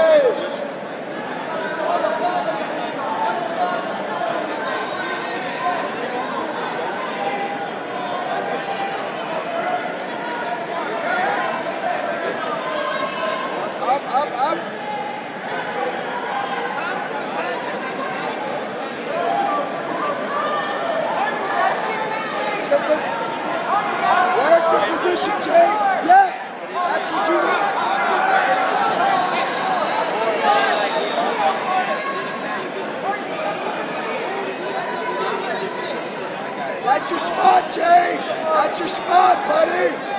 Jay. Up, That's your spot, Jay. That's your spot, buddy.